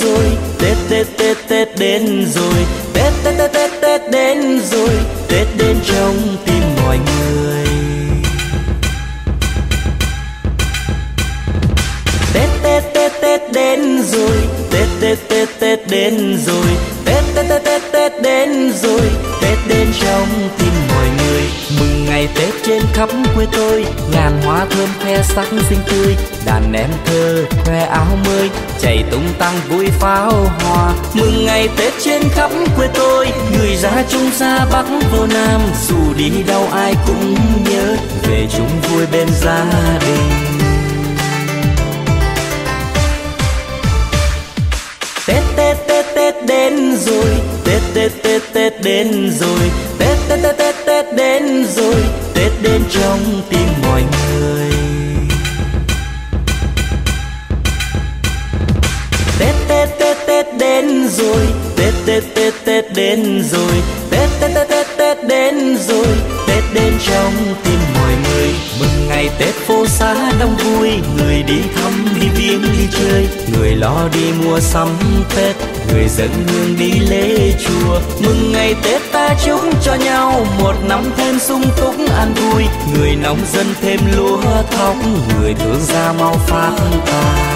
rồi. Tết tết tết tết đến rồi. Tết tết tết tết tết đến rồi. Tết đến trong tim mọi người. Tết tết tết tết đến rồi. Tết tết tết tết đến rồi. Tết tết tết tết đến rồi. Tết đến trong tim ngày tết trên khắp quê tôi, ngàn hoa thơm khoe sắc xinh tươi. Đàn em thơ, khoe áo mới chạy tung tăng vui pháo hoa. Mừng ngày tết trên khắp quê tôi, người ra trung ra bắc vô nam. Dù đi đâu ai cũng nhớ, về chung vui bên gia đình. Tết Tết Tết Tết đến rồi. Tết Tết Tết Tết đến rồi. Tết Tết Tết Tết Tết đến rồi, Tết đến trong tim mọi người. Tết Tết Tết Tết đến rồi, Tết Tết Tết Tết đến rồi, Tết Tết Tết Tết Tết đến rồi, Tết đến trong tim mọi người. Mừng ngày Tết phố xá đông vui, Người đi thăm, đi viếng, đi chơi, Người lo đi mua sắm Tết. Người dẫn hương đi lễ chùa, Mừng ngày Tết ta chúc cho nhau. Một năm thêm sung túc an vui, Người nông dân thêm lúa thóc, Người thương gia mau phát tài.